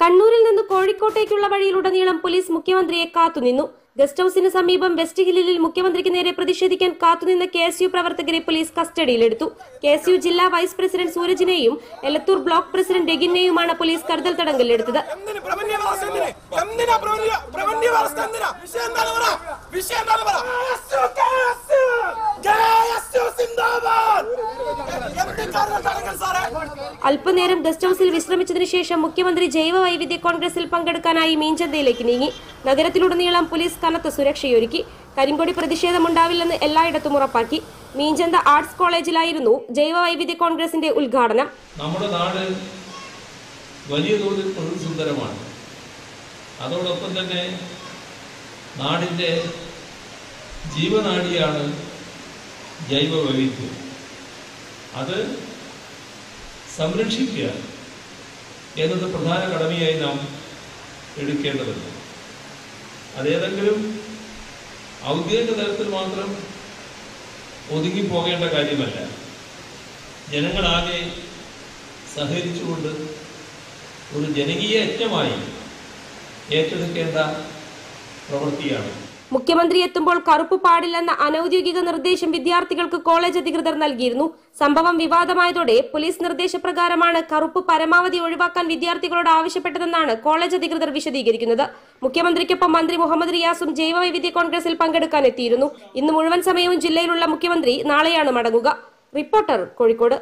കണ്ണൂരിൽ നിന്ന് കോഴിക്കോട്ടേക്കുള്ള വഴിയിലുടനീളം പോലീസ് മുഖ്യമന്ത്രിയെ കാത്തുനിന്നു. ഗസ്റ്റ് ഹൌസിന് സമീപം വെസ്റ്റ് ഹില്ലിൽ മുഖ്യമന്ത്രിക്ക് നേരെ പ്രതിഷേധിക്കാൻ കാത്തുനിന്ന കെ എസ് യു പ്രവർത്തകരെ പോലീസ് കസ്റ്റഡിയിലെടുത്തു. കെ എസ് യു ജില്ലാ വൈസ് പ്രസിഡന്റ് സൂരജിനെയും എലത്തൂർ ബ്ലോക്ക് പ്രസിഡന്റ് ഡെഗിനെയുമാണ് പോലീസ് കരുതൽ എന്തിനാ വിഷയം അല്പനേരം ഗസ്റ്റ് ഹൌസിൽ വിശ്രമിച്ചതിനു ശേഷം മുഖ്യമന്ത്രി ജൈവ വൈവിധ്യ കോൺഗ്രസിൽ പങ്കെടുക്കാനായി മീഞ്ചന്തയിലേക്ക് നീങ്ങി. നഗരത്തിലുടനീളം പോലീസ് കനത്ത സുരക്ഷയൊരുക്കി. കരിങ്കൊടി പ്രതിഷേധമുണ്ടാവില്ലെന്ന് എല്ലായിടത്തും ഉറപ്പാക്കി. മീഞ്ചന്ത ആർട്സ് കോളേജിലായിരുന്നു ജൈവ വൈവിധ്യ കോൺഗ്രസിന്റെ ഉദ്ഘാടനം. നമ്മുടെ നാട് വലിയ തോതിൽ പ്രകൃതിസുന്ദരമാണ്. അതോടൊപ്പം തന്നെ നാടിന്റെ ജീവനാഡിയാണ് ജൈവ വൈവിധ്യം. അത് സംരക്ഷിക്കുക എന്നത് പ്രധാന കടമയായി നാം എടുക്കേണ്ടതുണ്ട്. അതേതെങ്കിലും ഔദ്യോഗിക തലത്തിൽ മാത്രം ഒതുങ്ങിപ്പോകേണ്ട കാര്യമല്ല. ജനങ്ങളാകെ സഹകരിച്ചുകൊണ്ട് ഒരു ജനകീയ യജ്ഞമായി ഏറ്റെടുക്കേണ്ട പ്രവൃത്തിയാണ് മുഖ്യമന്ത്രി എത്തുമ്പോൾ കറുപ്പ് പാടില്ലെന്ന അനൌദ്യോഗിക നിർദ്ദേശം വിദ്യാർത്ഥികൾക്ക് കോളേജ് അധികൃതർ നൽകിയിരുന്നു. സംഭവം വിവാദമായതോടെ പോലീസ് നിർദ്ദേശപ്രകാരമാണ് കറുപ്പ് പരമാവധി ഒഴിവാക്കാൻ വിദ്യാർത്ഥികളോട് ആവശ്യപ്പെട്ടതെന്നാണ് കോളേജ് അധികൃതർ വിശദീകരിക്കുന്നത്. മുഖ്യമന്ത്രിക്കൊപ്പം മന്ത്രി മുഹമ്മദ് റിയാസും ജൈവവൈവിധ്യ കോൺഗ്രസിൽ പങ്കെടുക്കാൻ എത്തിയിരുന്നു ഇന്ന് മുഴുവൻ സമയവും ജില്ലയിലുള്ള മുഖ്യമന്ത്രി നാളെയാണ് മടങ്ങുക. റിപ്പോർട്ടർ കോഴിക്കോട്.